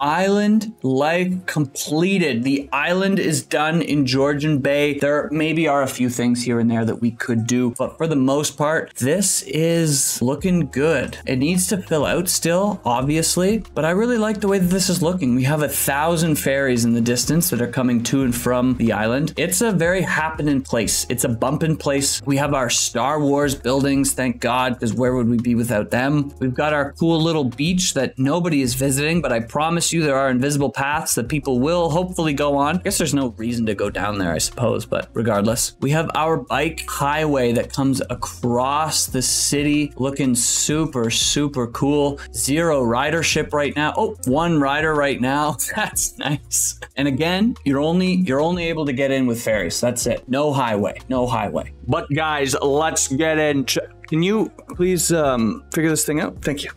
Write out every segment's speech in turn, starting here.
Island life completed. The island is done in Georgian Bay. There maybe are a few things here and there that we could do, but for the most part, this is looking good. It needs to fill out still, obviously, but I really like the way that this is looking. We have a thousand ferries in the distance that are coming to and from the island. It's a very happening place. It's a bumping place. We have our Star Wars buildings, thank God, because where would we be without them? We've got our cool little beach that nobody is visiting, but I promise there are invisible paths that people will hopefully go on. I guess there's no reason to go down there, I suppose, but regardless. We have our bike highway that comes across the city looking super, super cool. Zero ridership right now. Oh, one rider right now. That's nice. And again, you're only you're only able to get in with ferries. That's it. No highway. No highway. But guys, let's get into can you please um, figure this thing out? Thank you.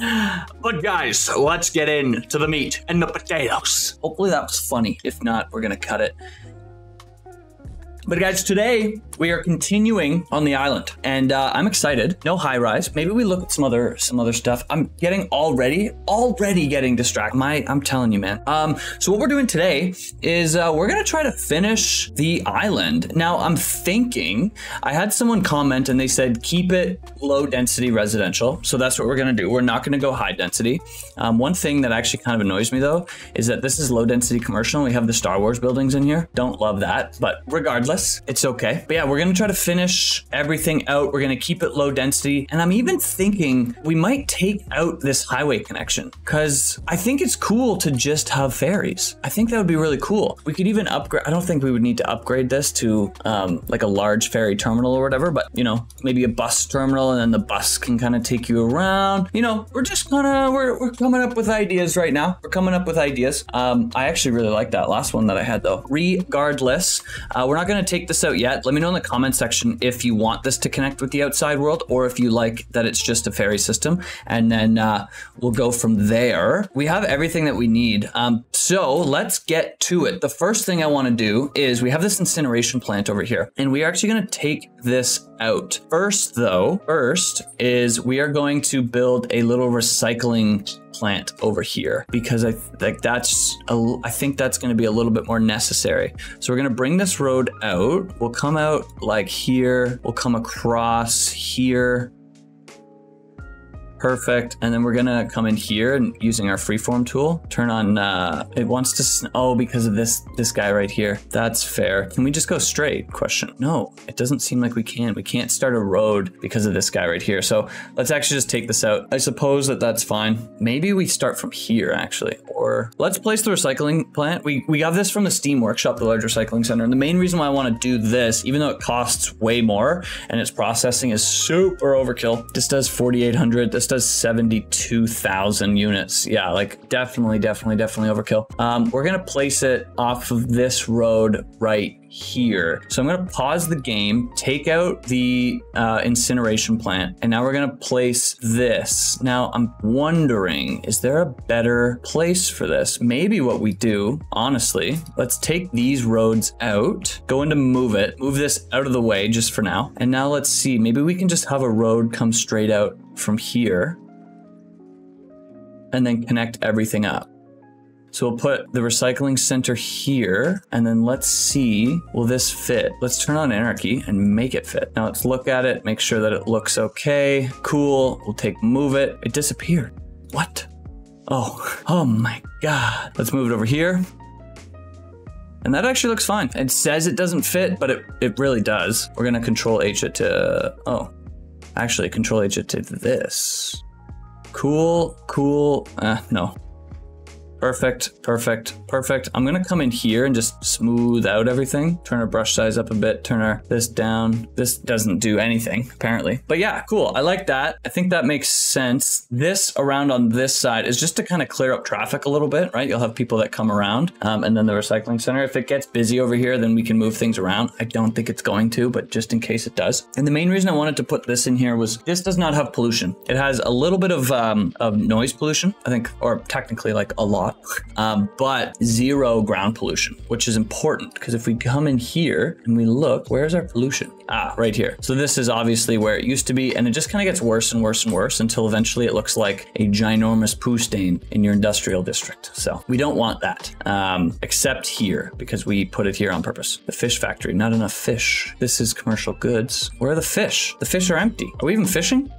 but guys, let's get into the meat and the potatoes. Hopefully that was funny. If not, we're gonna cut it. But guys, today we are continuing on the island, and uh, I'm excited. No high rise. Maybe we look at some other some other stuff. I'm getting already already getting distracted. My I'm telling you, man. Um, so what we're doing today is uh, we're gonna try to finish the island. Now I'm thinking I had someone comment and they said keep it low density residential. So that's what we're gonna do. We're not gonna go high density. Um, one thing that actually kind of annoys me though is that this is low density commercial. We have the Star Wars buildings in here. Don't love that, but regardless it's okay. But yeah, we're gonna try to finish everything out. We're gonna keep it low density. And I'm even thinking we might take out this highway connection because I think it's cool to just have ferries. I think that would be really cool. We could even upgrade, I don't think we would need to upgrade this to um, like a large ferry terminal or whatever, but you know, maybe a bus terminal and then the bus can kind of take you around. You know, we're just kind of, we're, we're coming up with ideas right now. We're coming up with ideas. Um, I actually really like that last one that I had though. Regardless, uh, we're not going to take this out yet. Let me know in the comment section if you want this to connect with the outside world or if you like that it's just a ferry system. And then uh, we'll go from there. We have everything that we need. Um, so let's get to it. The first thing I want to do is we have this incineration plant over here, and we are actually going to take this out. First, though, first is we are going to build a little recycling plant over here because I like that's a, I think that's going to be a little bit more necessary. So we're going to bring this road out. We'll come out like here. We'll come across here Perfect. And then we're gonna come in here and using our freeform tool, turn on, uh, it wants to, oh, because of this, this guy right here. That's fair. Can we just go straight? Question. No, it doesn't seem like we can. We can't start a road because of this guy right here. So let's actually just take this out. I suppose that that's fine. Maybe we start from here actually, or let's place the recycling plant. We, we got this from the Steam Workshop, the large recycling center. And the main reason why I want to do this, even though it costs way more and its processing is super overkill, this does 4,800. This does 72,000 units. Yeah, like definitely, definitely, definitely overkill. Um, we're gonna place it off of this road right here. So I'm going to pause the game, take out the uh, incineration plant, and now we're going to place this. Now I'm wondering, is there a better place for this? Maybe what we do, honestly, let's take these roads out, go into move it, move this out of the way just for now. And now let's see, maybe we can just have a road come straight out from here and then connect everything up. So we'll put the recycling center here, and then let's see, will this fit? Let's turn on anarchy and make it fit. Now let's look at it, make sure that it looks okay. Cool, we'll take move it. It disappeared. What? Oh, oh my God. Let's move it over here. And that actually looks fine. It says it doesn't fit, but it, it really does. We're gonna control H it to, oh, actually control H it to this. Cool, cool, uh, no, Perfect, perfect, perfect. I'm gonna come in here and just smooth out everything. Turn our brush size up a bit, turn our this down. This doesn't do anything, apparently. But yeah, cool, I like that. I think that makes sense. This around on this side is just to kind of clear up traffic a little bit, right? You'll have people that come around um, and then the recycling center. If it gets busy over here, then we can move things around. I don't think it's going to, but just in case it does. And the main reason I wanted to put this in here was this does not have pollution. It has a little bit of, um, of noise pollution, I think, or technically like a lot lot, um, but zero ground pollution, which is important because if we come in here and we look, where's our pollution? Ah, right here. So this is obviously where it used to be, and it just kind of gets worse and worse and worse until eventually it looks like a ginormous poo stain in your industrial district. So we don't want that, um, except here because we put it here on purpose. The fish factory, not enough fish. This is commercial goods. Where are the fish? The fish are empty. Are we even fishing?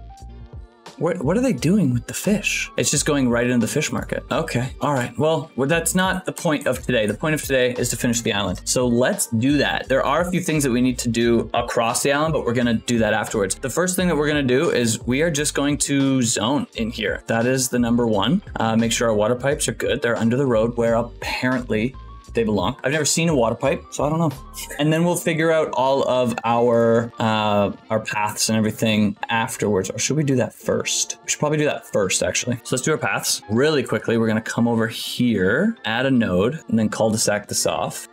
What, what are they doing with the fish? It's just going right into the fish market. Okay. All right. Well, that's not the point of today. The point of today is to finish the island. So let's do that. There are a few things that we need to do across the island, but we're going to do that afterwards. The first thing that we're going to do is we are just going to zone in here. That is the number one. Uh, make sure our water pipes are good. They're under the road where apparently they belong. I've never seen a water pipe, so I don't know. And then we'll figure out all of our uh, our paths and everything afterwards. Or should we do that first? We should probably do that first, actually. So let's do our paths really quickly. We're gonna come over here, add a node, and then cul-de-sac this off.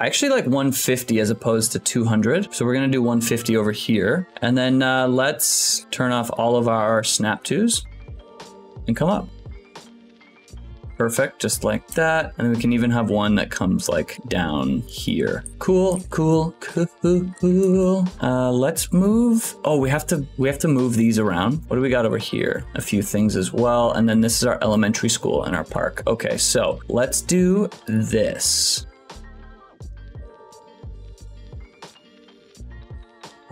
I actually like 150 as opposed to 200. So we're gonna do 150 over here. And then uh, let's turn off all of our snap twos and come up. Perfect, just like that. And then we can even have one that comes like down here. Cool, cool, cool, cool. Uh, let's move. Oh, we have to we have to move these around. What do we got over here? A few things as well. And then this is our elementary school in our park. Okay, so let's do this.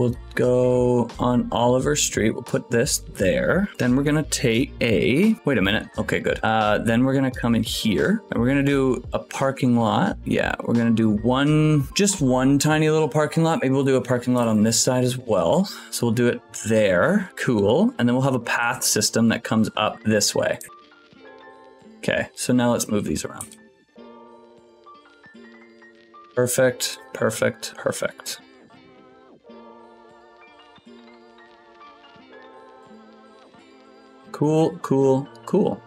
We'll go on Oliver Street. We'll put this there. Then we're gonna take a, wait a minute. Okay, good. Uh, then we're gonna come in here and we're gonna do a parking lot. Yeah, we're gonna do one, just one tiny little parking lot. Maybe we'll do a parking lot on this side as well. So we'll do it there. Cool. And then we'll have a path system that comes up this way. Okay, so now let's move these around. Perfect, perfect, perfect. Cool, cool, cool.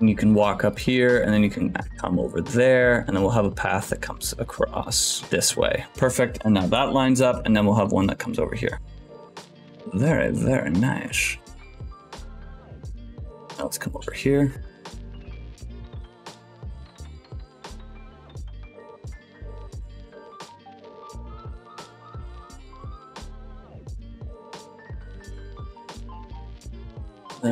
And you can walk up here and then you can come over there and then we'll have a path that comes across this way. Perfect. And now that lines up and then we'll have one that comes over here. Very, very nice. Now let's come over here.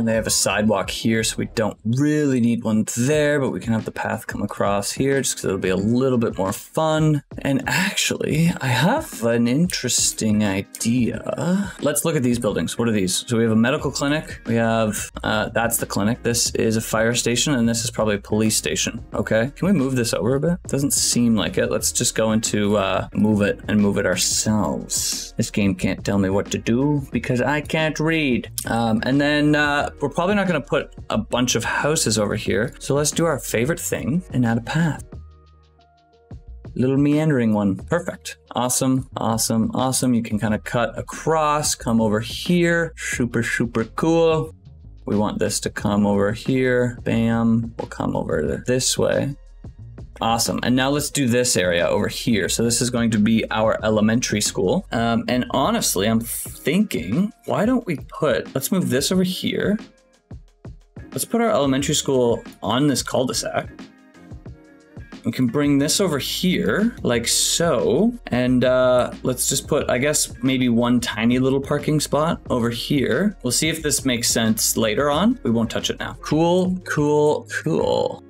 They have a sidewalk here, so we don't really need one there, but we can have the path come across here just because it'll be a little bit more fun. And actually, I have an interesting idea. Let's look at these buildings. What are these? So we have a medical clinic. We have, uh, that's the clinic. This is a fire station, and this is probably a police station. Okay. Can we move this over a bit? Doesn't seem like it. Let's just go into uh, move it and move it ourselves. This game can't tell me what to do because I can't read. Um, and then, uh, we're probably not going to put a bunch of houses over here. So let's do our favorite thing and add a path. Little meandering one. Perfect. Awesome, awesome, awesome. You can kind of cut across, come over here. Super, super cool. We want this to come over here. Bam. We'll come over this way. Awesome. And now let's do this area over here. So this is going to be our elementary school. Um, and honestly, I'm thinking, why don't we put, let's move this over here. Let's put our elementary school on this cul-de-sac. We can bring this over here, like so. And uh, let's just put, I guess, maybe one tiny little parking spot over here. We'll see if this makes sense later on. We won't touch it now. Cool, cool, cool.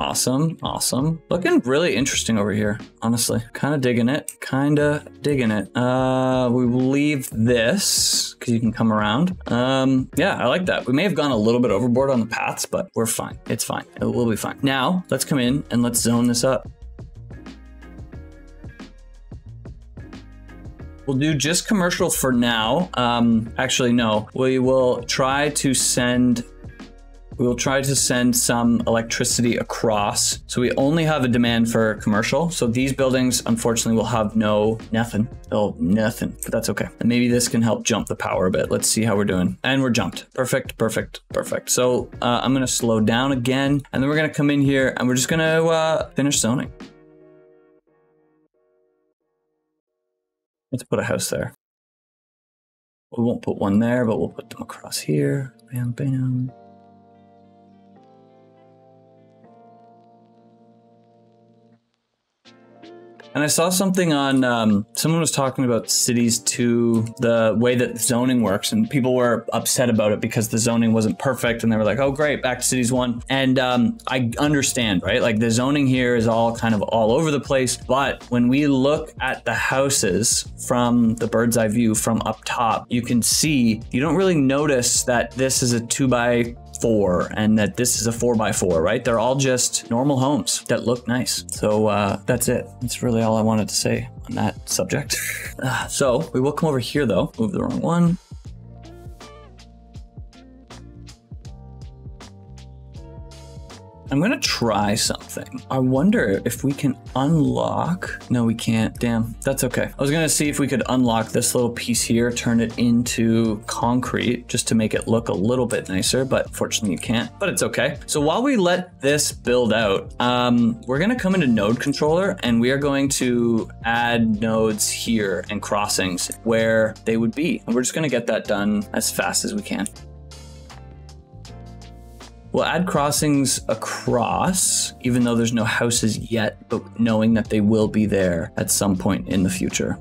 Awesome, awesome. Looking really interesting over here, honestly. Kind of digging it, kind of digging it. Uh, we will leave this because you can come around. Um, yeah, I like that. We may have gone a little bit overboard on the paths, but we're fine. It's fine. It will be fine. Now, let's come in and let's zone this up. We'll do just commercial for now. Um, actually, no. We will try to send we will try to send some electricity across. So we only have a demand for commercial. So these buildings, unfortunately, will have no nothing. Oh, nothing, but that's okay. And maybe this can help jump the power a bit. Let's see how we're doing. And we're jumped. Perfect, perfect, perfect. So uh, I'm going to slow down again, and then we're going to come in here and we're just going to uh, finish zoning. Let's put a house there. We won't put one there, but we'll put them across here. Bam, bam. And I saw something on, um, someone was talking about cities 2, the way that zoning works, and people were upset about it because the zoning wasn't perfect. And they were like, oh, great, back to cities 1. And um, I understand, right? Like the zoning here is all kind of all over the place. But when we look at the houses from the bird's eye view from up top, you can see, you don't really notice that this is a 2 by four and that this is a four by four, right? They're all just normal homes that look nice. So uh, that's it. That's really all I wanted to say on that subject. So we will come over here though. Move the wrong one. I'm gonna try something. I wonder if we can unlock. No, we can't. Damn, that's okay. I was gonna see if we could unlock this little piece here, turn it into concrete just to make it look a little bit nicer, but fortunately you can't, but it's okay. So while we let this build out, um, we're gonna come into node controller and we are going to add nodes here and crossings where they would be. And we're just gonna get that done as fast as we can. We'll add crossings across, even though there's no houses yet, but knowing that they will be there at some point in the future.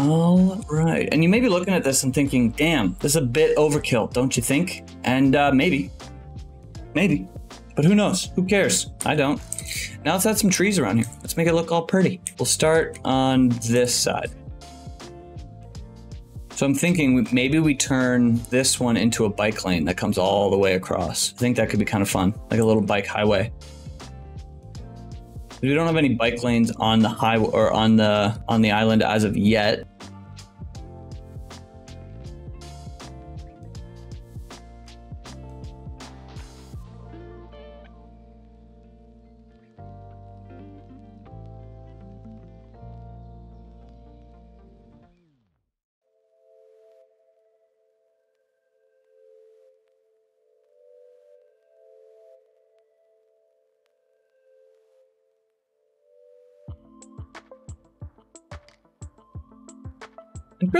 All right. And you may be looking at this and thinking, damn, this is a bit overkill, don't you think? And uh, maybe. Maybe. But who knows? Who cares? I don't. Now let's add some trees around here. Let's make it look all pretty. We'll start on this side. So I'm thinking maybe we turn this one into a bike lane that comes all the way across. I think that could be kind of fun, like a little bike highway. We don't have any bike lanes on the highway or on the on the island as of yet.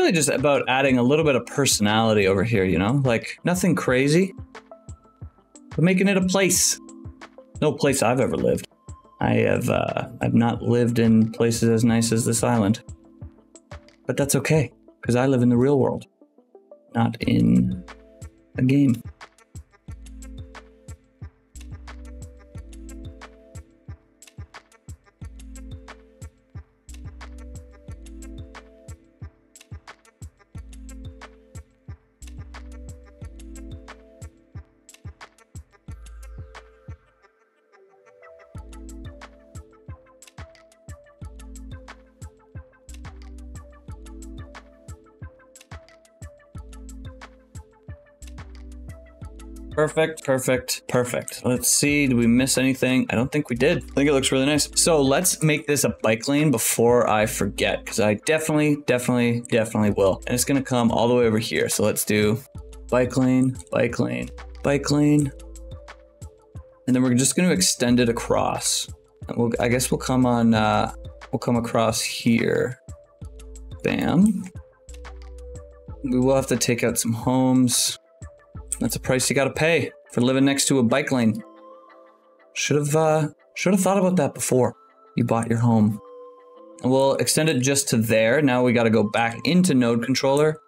Really just about adding a little bit of personality over here, you know? Like nothing crazy, but making it a place. No place I've ever lived. I have uh, I've not lived in places as nice as this island. But that's okay, because I live in the real world, not in a game. Perfect, perfect, perfect. Let's see, did we miss anything? I don't think we did. I think it looks really nice. So let's make this a bike lane before I forget, because I definitely, definitely, definitely will. And it's gonna come all the way over here. So let's do bike lane, bike lane, bike lane. And then we're just gonna extend it across. We'll, I guess we'll come on, uh, we'll come across here. Bam. we will have to take out some homes. That's a price you got to pay for living next to a bike lane. Should have uh, should have thought about that before you bought your home. We'll extend it just to there. Now we got to go back into node controller,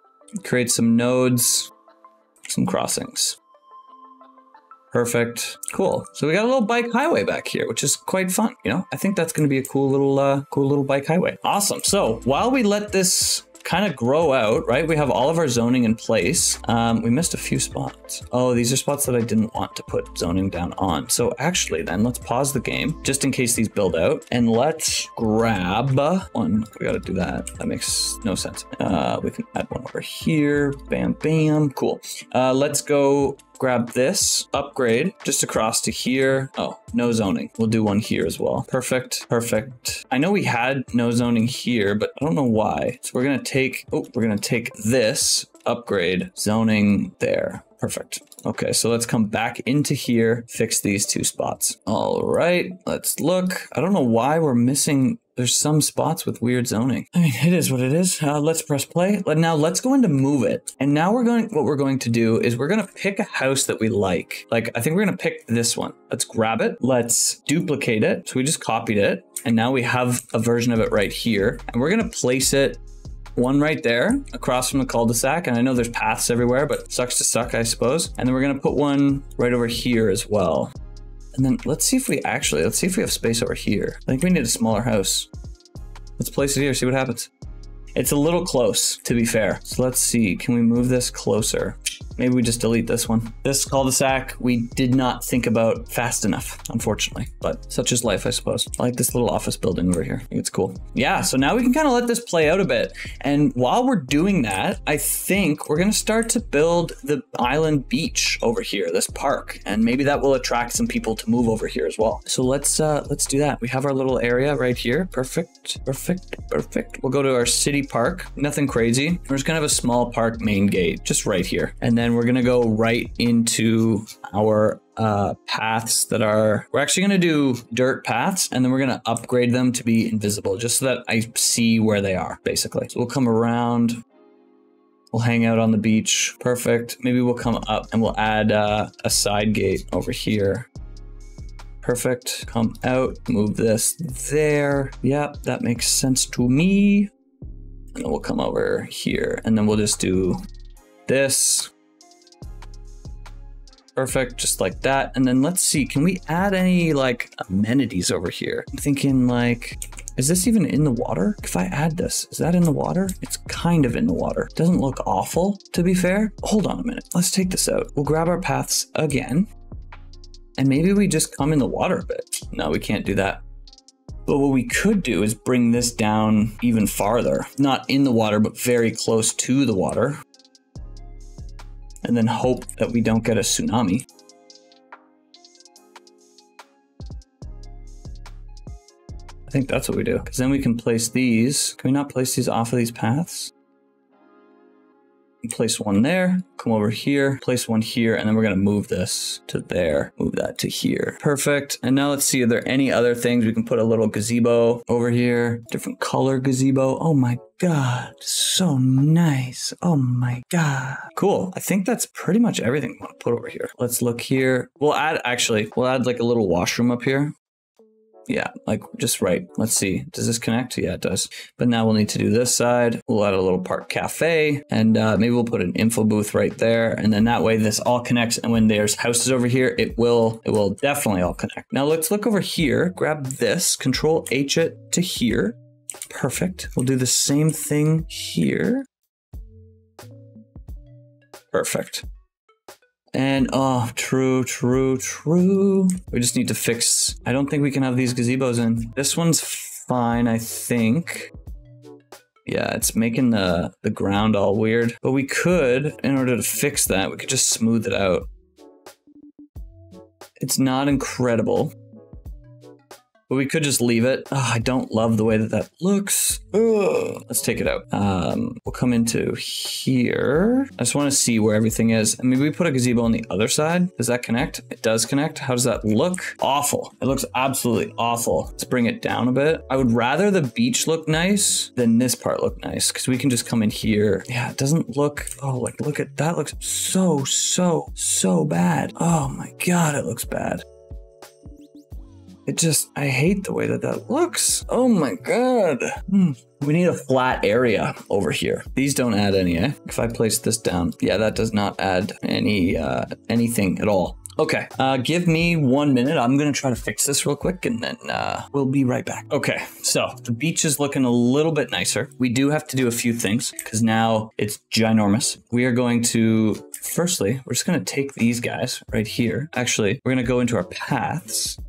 create some nodes, some crossings. Perfect. Cool. So we got a little bike highway back here, which is quite fun. You know, I think that's going to be a cool little, uh, cool little bike highway. Awesome. So while we let this kind of grow out, right? We have all of our zoning in place. Um, we missed a few spots. Oh, these are spots that I didn't want to put zoning down on. So actually then let's pause the game just in case these build out and let's grab one. We got to do that. That makes no sense. Uh, we can add one over here. Bam, bam. Cool. Uh, let's go grab this, upgrade just across to here. Oh, no zoning. We'll do one here as well. Perfect, perfect. I know we had no zoning here, but I don't know why. So we're gonna take, oh, we're gonna take this, upgrade, zoning there. Perfect. Okay, so let's come back into here, fix these two spots. All right, let's look. I don't know why we're missing there's some spots with weird zoning. I mean, it is what it is. Uh, let's press play. Now let's go into move it. And now we're going, what we're going to do is we're going to pick a house that we like. Like, I think we're going to pick this one. Let's grab it. Let's duplicate it. So we just copied it. And now we have a version of it right here. And we're going to place it one right there across from the cul-de-sac. And I know there's paths everywhere, but sucks to suck, I suppose. And then we're to put one right over here as well. And then let's see if we actually, let's see if we have space over here. I think we need a smaller house. Let's place it here, see what happens. It's a little close, to be fair. So let's see, can we move this closer? Maybe we just delete this one. This cul-de-sac we did not think about fast enough, unfortunately. But such is life, I suppose. I like this little office building over here. It's cool. Yeah, so now we can kind of let this play out a bit. And while we're doing that, I think we're gonna start to build the island beach over here, this park. And maybe that will attract some people to move over here as well. So let's uh let's do that. We have our little area right here. Perfect, perfect, perfect. We'll go to our city park. Nothing crazy. We're just gonna have a small park main gate just right here. And then then we're gonna go right into our uh, paths that are, we're actually gonna do dirt paths and then we're gonna upgrade them to be invisible just so that I see where they are basically. So we'll come around, we'll hang out on the beach. Perfect. Maybe we'll come up and we'll add uh, a side gate over here. Perfect. Come out, move this there. Yep, that makes sense to me. And then we'll come over here and then we'll just do this Perfect, just like that. And then let's see, can we add any like amenities over here? I'm thinking like, is this even in the water? If I add this, is that in the water? It's kind of in the water. Doesn't look awful, to be fair. Hold on a minute. Let's take this out. We'll grab our paths again. And maybe we just come in the water a bit. No, we can't do that. But what we could do is bring this down even farther. Not in the water, but very close to the water and then hope that we don't get a tsunami. I think that's what we do, because then we can place these. Can we not place these off of these paths? Place one there, come over here, place one here, and then we're to move this to there, move that to here. Perfect. And now let's see, are there any other things? We can put a little gazebo over here, different color gazebo. Oh my God, so nice. Oh my God. Cool. I think that's pretty much everything I want to put over here. Let's look here. We'll add, actually, we'll add like a little washroom up here. Yeah, like just right. Let's see. Does this connect? Yeah, it does. But now we'll need to do this side. We'll add a little park cafe and uh, maybe we'll put an info booth right there. And then that way this all connects. And when there's houses over here, it will, it will definitely all connect. Now let's look over here, grab this, control H it to here. Perfect. We'll do the same thing here. Perfect. And oh, true, true, true. We just need to fix. I don't think we can have these gazebos in. This one's fine, I think. Yeah, it's making the, the ground all weird. But we could, in order to fix that, we could just smooth it out. It's not incredible. But we could just leave it. Oh, I don't love the way that that looks. Ugh. Let's take it out. Um, we'll come into here. I just want to see where everything is. And maybe we put a gazebo on the other side. Does that connect? It does connect. How does that look? Awful. It looks absolutely awful. Let's bring it down a bit. I would rather the beach look nice than this part look nice because we can just come in here. Yeah, it doesn't look, oh, like look at that looks so, so, so bad. Oh my God, it looks bad. It just, I hate the way that that looks. Oh my God. Hmm. We need a flat area over here. These don't add any, eh? If I place this down, yeah, that does not add any, uh, anything at all. Okay, uh, give me one minute. I'm gonna try to fix this real quick and then uh, we'll be right back. Okay, so the beach is looking a little bit nicer. We do have to do a few things because now it's ginormous. We are going to, firstly, we're just gonna take these guys right here. Actually, we're gonna go into our paths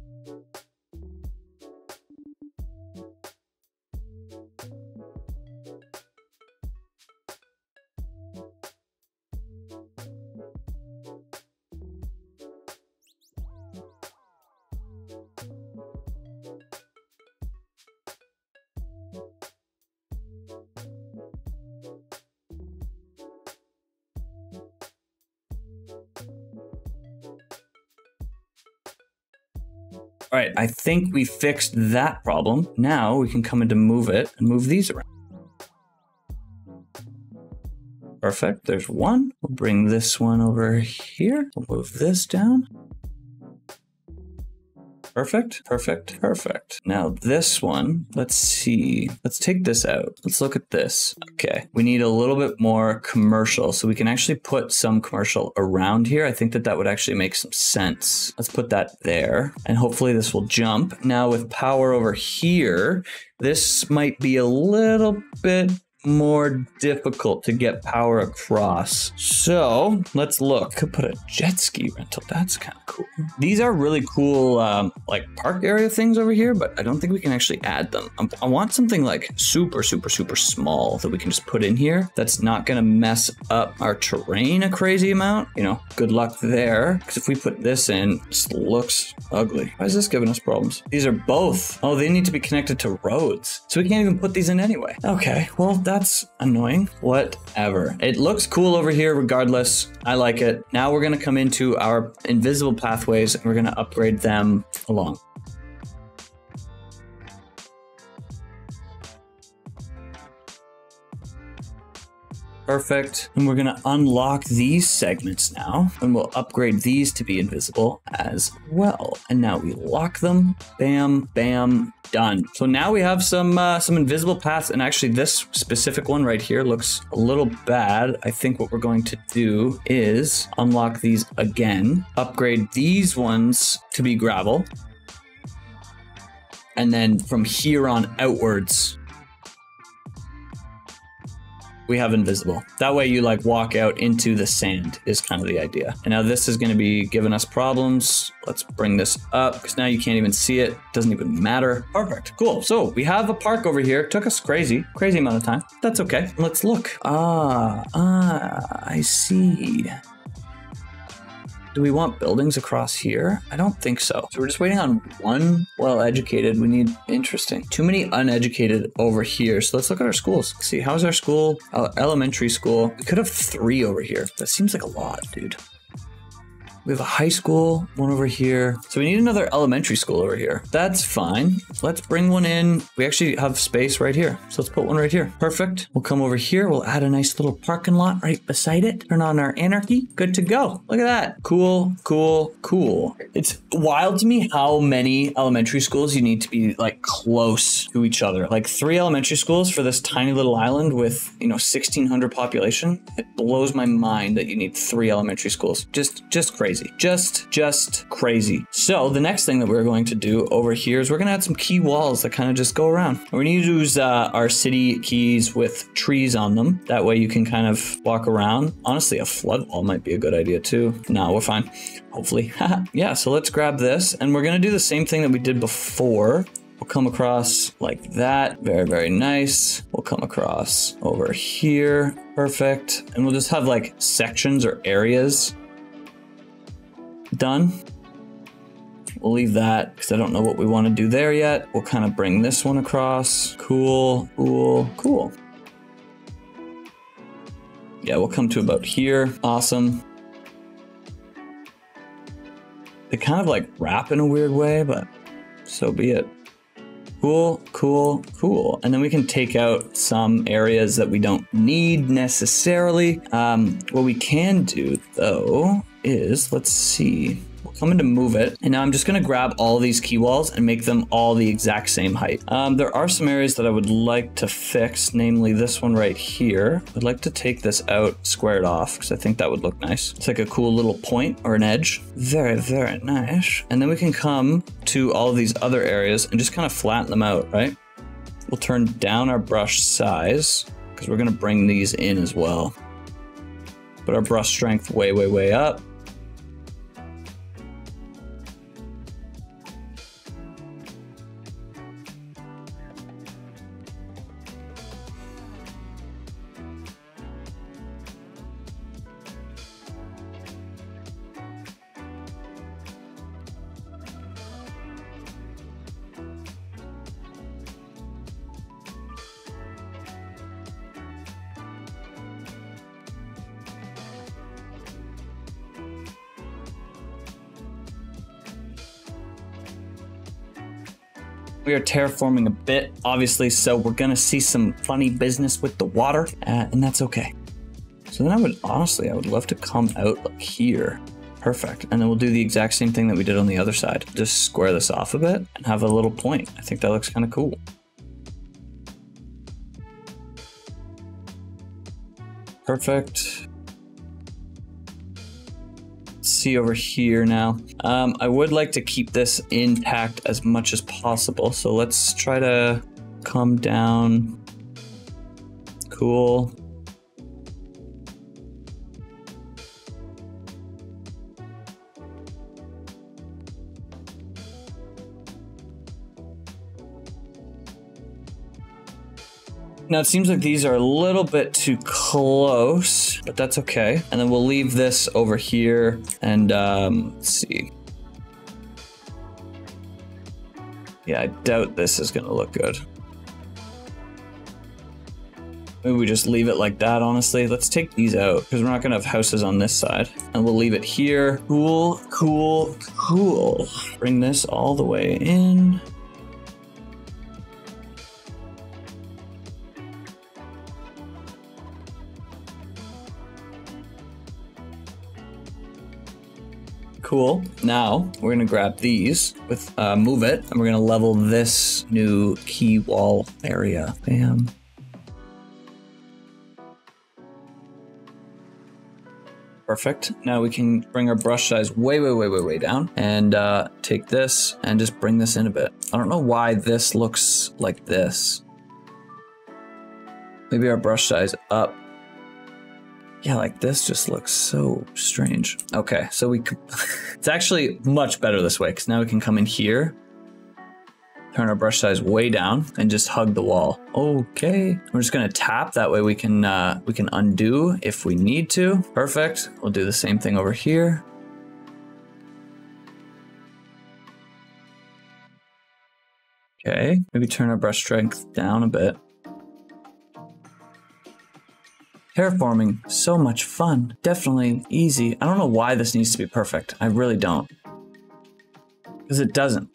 All right, I think we fixed that problem. Now we can come in to move it and move these around. Perfect, there's one. We'll bring this one over here. We'll move this down. Perfect, perfect, perfect. Now this one, let's see. Let's take this out. Let's look at this. Okay, we need a little bit more commercial. So we can actually put some commercial around here. I think that that would actually make some sense. Let's put that there. And hopefully this will jump. Now with power over here, this might be a little bit more difficult to get power across. So let's look. Could put a jet ski rental. That's kind of cool. These are really cool, um, like park area things over here, but I don't think we can actually add them. Um, I want something like super, super, super small that we can just put in here. That's not going to mess up our terrain a crazy amount. You know, good luck there. Because if we put this in, this looks ugly. Why is this giving us problems? These are both. Oh, they need to be connected to roads. So we can't even put these in anyway. Okay, well, that that's annoying. Whatever. It looks cool over here regardless. I like it. Now we're going to come into our invisible pathways and we're going to upgrade them along. Perfect. And we're going to unlock these segments now, and we'll upgrade these to be invisible as well. And now we lock them. Bam, bam, done. So now we have some uh, some invisible paths, and actually this specific one right here looks a little bad. I think what we're going to do is unlock these again, upgrade these ones to be gravel, and then from here on outwards, we have invisible. That way you like walk out into the sand is kind of the idea. And now this is going to be giving us problems. Let's bring this up because now you can't even see it. Doesn't even matter. Perfect. Cool. So we have a park over here. took us crazy, crazy amount of time. That's okay. Let's look. Ah, ah, I see. Do we want buildings across here? I don't think so. So we're just waiting on one well-educated. We need, interesting, too many uneducated over here. So let's look at our schools. see, how's our school? Uh, elementary school. We could have three over here. That seems like a lot, dude. We have a high school, one over here. So we need another elementary school over here. That's fine. Let's bring one in. We actually have space right here. So let's put one right here. Perfect. We'll come over here. We'll add a nice little parking lot right beside it. Turn on our anarchy. Good to go. Look at that. Cool, cool, cool. It's wild to me how many elementary schools you need to be like close to each other. Like three elementary schools for this tiny little island with, you know, 1600 population. It blows my mind that you need three elementary schools. Just, just crazy crazy. Just, just crazy. So the next thing that we're going to do over here is we're going to add some quay walls that kind of just go around. We need to use uh, our city quays with trees on them. That way you can kind of walk around. Honestly, a flood wall might be a good idea too. No, we're fine. Hopefully. yeah, so let's grab this and we're going to do the same thing that we did before. We'll come across like that. Very, very nice. We'll come across over here. Perfect. And we'll just have like sections or areas done. We'll leave that because I don't know what we want to do there yet. We'll kind of bring this one across. Cool, cool, cool. Yeah, we'll come to about here. Awesome. They kind of like wrap in a weird way, but so be it. Cool, cool, cool. And then we can take out some areas that we don't need necessarily. Um, what we can do though is, let's see. I'm going to move it. And now I'm just to grab all these quay walls and make them all the exact same height. Um, there are some areas that I would like to fix, namely this one right here. I'd like to take this out, square it off, because I think that would look nice. It's like a cool little point or an edge. Very, very nice. And then we can come to all these other areas and just kind of flatten them out, right? We'll turn down our brush size because we're to bring these in as well. Put our brush strength way, way, way up. We are terraforming a bit, obviously, so we're gonna see some funny business with the water, uh, and that's okay. So then I would, honestly, I would love to come out like here. Perfect. And then we'll do the exact same thing that we did on the other side. Just square this off a bit and have a little point. I think that looks kind of cool. Perfect see over here now. Um, I would like to keep this intact as much as possible. So let's try to come down. Cool. Now it seems like these are a little bit too close, but that's okay. And then we'll leave this over here and um, see. Yeah, I doubt this is gonna look good. Maybe we just leave it like that, honestly. Let's take these out because we're not gonna have houses on this side. And we'll leave it here. Cool, cool, cool. Bring this all the way in. Cool. Now we're gonna grab these with uh, move it, and we're gonna level this new quay wall area. Bam. Perfect. Now we can bring our brush size way, way, way, way, way down and uh, take this and just bring this in a bit. I don't know why this looks like this. Maybe our brush size up yeah, like this just looks so strange. Okay, so we, it's actually much better this way because now we can come in here, turn our brush size way down and just hug the wall. Okay, we're just gonna tap. That way we can, uh, we can undo if we need to. Perfect. We'll do the same thing over here. Okay, maybe turn our brush strength down a bit. Terraforming, so much fun. Definitely easy. I don't know why this needs to be perfect. I really don't. Because it doesn't.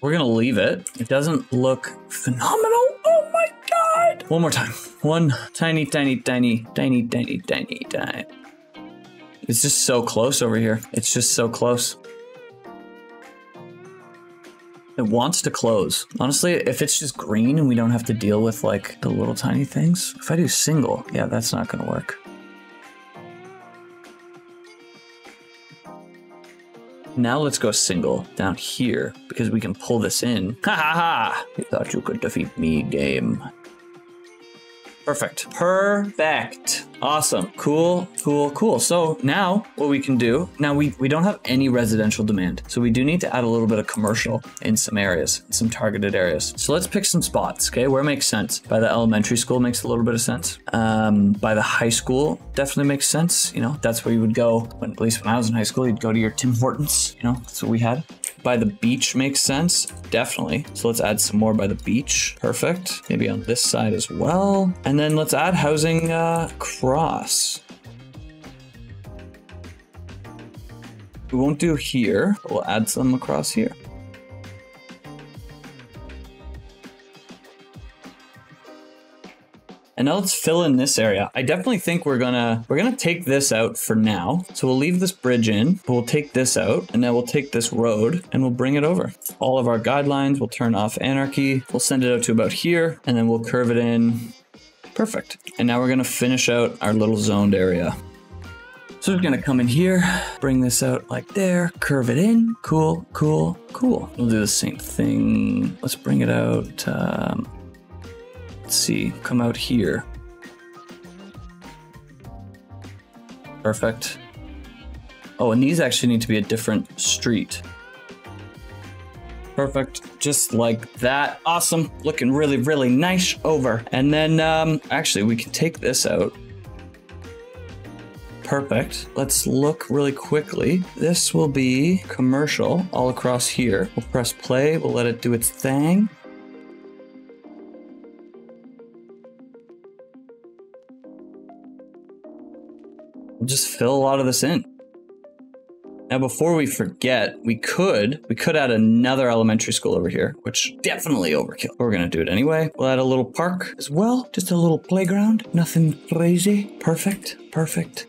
We're gonna leave it. It doesn't look phenomenal. Oh my god! One more time. One tiny, tiny, tiny, tiny, tiny, tiny, tiny. It's just so close over here. It's just so close. It wants to close. Honestly, if it's just green and we don't have to deal with like the little tiny things, if I do single, yeah, that's not gonna work. Now let's go single down here because we can pull this in. Ha ha ha! You thought you could defeat me, game. Perfect. Perfect. Awesome. Cool, cool, cool. So now what we can do, now we, we don't have any residential demand. So we do need to add a little bit of commercial in some areas, some targeted areas. So let's pick some spots, okay? Where makes sense? By the elementary school makes a little bit of sense. Um, by the high school definitely makes sense. You know, that's where you would go when, at least when I was in high school, you'd go to your Tim Hortons, you know, that's what we had. By the beach makes sense, definitely. So let's add some more by the beach. Perfect. Maybe on this side as well. And then let's add housing uh. We won't do here, but we'll add some across here. And now let's fill in this area. I definitely think we're gonna we're gonna take this out for now. So we'll leave this bridge in, but we'll take this out, and then we'll take this road and we'll bring it over. All of our guidelines, we'll turn off anarchy. We'll send it out to about here, and then we'll curve it in. Perfect. And now we're gonna finish out our little zoned area. So we're gonna come in here, bring this out like there, curve it in. Cool, cool, cool. We'll do the same thing. Let's bring it out. Um, let's see, come out here. Perfect. Oh, and these actually need to be a different street. Perfect. Just like that. Awesome. Looking really, really nice over. And then, um, actually, we can take this out. Perfect. Let's look really quickly. This will be commercial all across here. We'll press play. We'll let it do its thing. We'll just fill a lot of this in. Now, before we forget, we could we could add another elementary school over here, which definitely overkill. We're gonna do it anyway. We'll add a little park as well, just a little playground. Nothing crazy. Perfect. Perfect.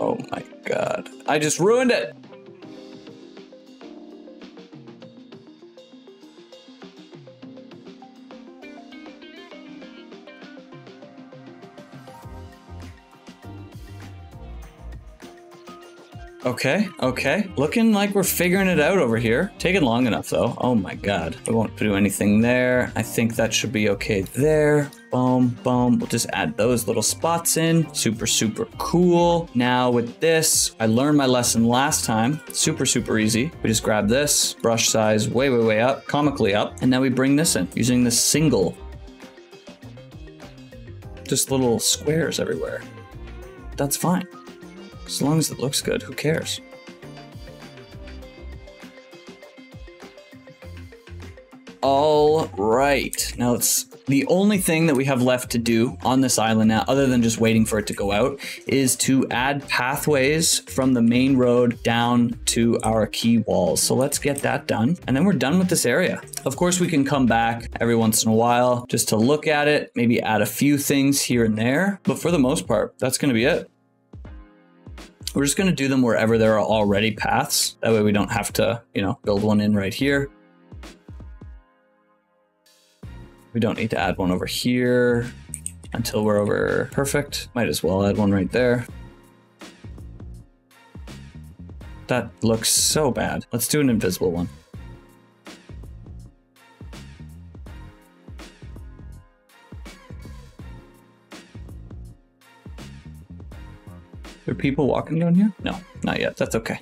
Oh my god! I just ruined it. Okay, okay. Looking like we're figuring it out over here. Taking long enough though. Oh my god. We won't do anything there. I think that should be okay there. Boom, boom. We'll just add those little spots in. Super, super cool. Now with this, I learned my lesson last time. Super, super easy. We just grab this, brush size way, way, way up, comically up, and now we bring this in using the single. Just little squares everywhere. That's fine. As long as it looks good, who cares? All right. Now it's the only thing that we have left to do on this island now, other than just waiting for it to go out, is to add pathways from the main road down to our quay walls. So let's get that done. And then we're done with this area. Of course, we can come back every once in a while just to look at it, maybe add a few things here and there. But for the most part, that's going to be it. We're just going to do them wherever there are already paths. That way we don't have to, you know, build one in right here. We don't need to add one over here until we're over perfect. Might as well add one right there. That looks so bad. Let's do an invisible one. Are people walking down here? No, not yet. That's okay.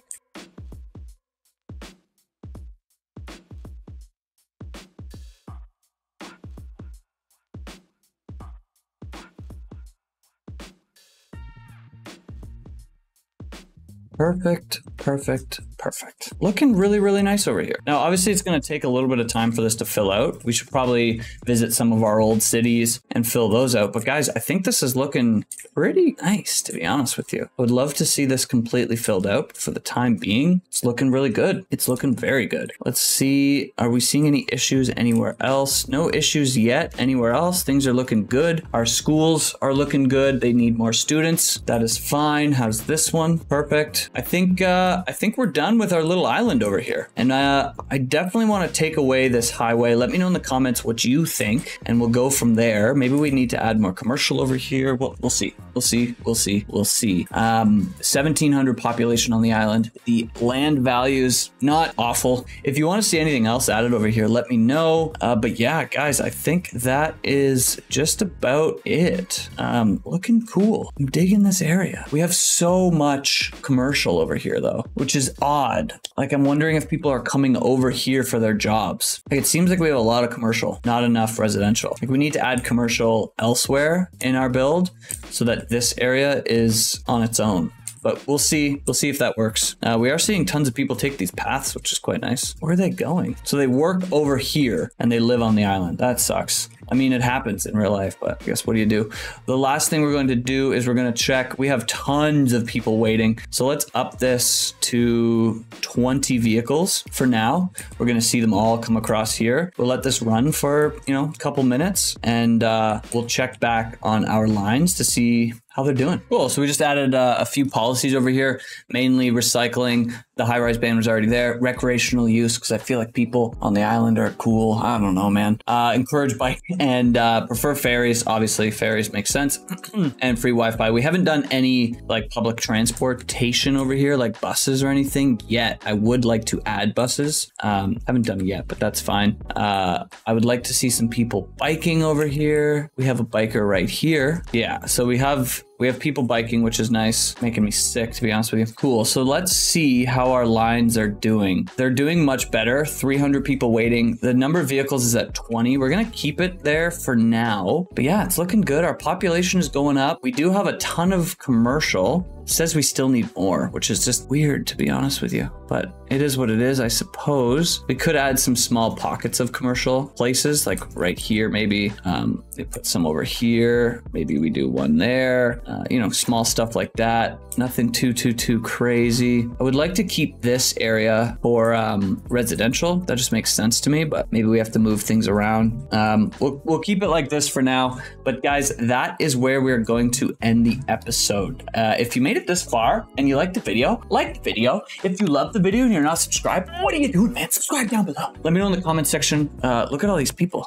Perfect, perfect, perfect. Looking really, really nice over here. Now, obviously, it's going to take a little bit of time for this to fill out. We should probably visit some of our old cities and fill those out. But guys, I think this is looking pretty nice, to be honest with you. I would love to see this completely filled out. But for the time being, it's looking really good. It's looking very good. Let's see. Are we seeing any issues anywhere else? No issues yet anywhere else. Things are looking good. Our schools are looking good. They need more students. That is fine. How's this one? Perfect. I think uh, I think we're done with our little island over here, and uh, I definitely want to take away this highway. Let me know in the comments what you think, and we'll go from there. Maybe we need to add more commercial over here. We'll, we'll see. We'll see. We'll see. We'll see. Um, 1700 population on the island. The land values not awful. If you want to see anything else added over here, let me know. Uh, but yeah, guys, I think that is just about it. Um, looking cool. I'm digging this area. We have so much commercial over here though, which is odd. Like I'm wondering if people are coming over here for their jobs. Like, it seems like we have a lot of commercial, not enough residential. Like we need to add commercial elsewhere in our build so that this area is on its own but we'll see. We'll see if that works. Uh, we are seeing tons of people take these paths, which is quite nice. Where are they going? So they work over here and they live on the island. That sucks. I mean, it happens in real life, but I guess what do you do? The last thing we're going to do is we're going to check. We have tons of people waiting. So let's up this to 20 vehicles for now. We're going to see them all come across here. We'll let this run for, you know, a couple minutes and uh, we'll check back on our lines to see how they're doing. Cool. So we just added uh, a few policies over here, mainly recycling. The high rise ban was already there. Recreational use, because I feel like people on the island are cool. I don't know, man. Uh, encourage bike and uh, prefer ferries. Obviously, ferries make sense. and free Wi Fi. We haven't done any like public transportation over here, like buses or anything yet. I would like to add buses. Um, haven't done it yet, but that's fine. Uh, I would like to see some people biking over here. We have a biker right here. Yeah. So we have we have people biking, which is nice, making me sick to be honest with you. Cool. So let's see how our lines are doing. They're doing much better. 300 people waiting. The number of vehicles is at 20. We're going to keep it there for now. But yeah, it's looking good. Our population is going up. We do have a ton of commercial says we still need more, which is just weird to be honest with you. But it is what it is, I suppose. We could add some small pockets of commercial places, like right here, maybe. Um, they put some over here. Maybe we do one there. Uh, you know, small stuff like that. Nothing too, too, too crazy. I would like to keep this area for um, residential. That just makes sense to me, but maybe we have to move things around. Um, we'll, we'll keep it like this for now. But guys, that is where we're going to end the episode. Uh, if you made it this far and you liked the video, like the video. If you love the video and you're not subscribed, what are you doing, man? Subscribe down below. Let me know in the comment section. Uh, look at all these people.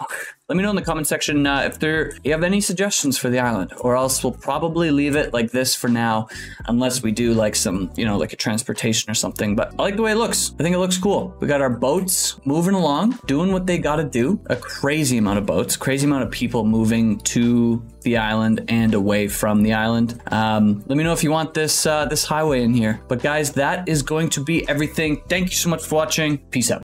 Let me know in the comment section uh, if there you have any suggestions for the island, or else we'll probably leave it like this for now, unless we do like some, you know, like a transportation or something. But I like the way it looks. I think it looks cool. We got our boats moving along, doing what they got to do. A crazy amount of boats, crazy amount of people moving to the island and away from the island. Um, let me know if you want this uh, this highway in here. But guys, that is going to be everything. Thank you so much for watching. Peace out.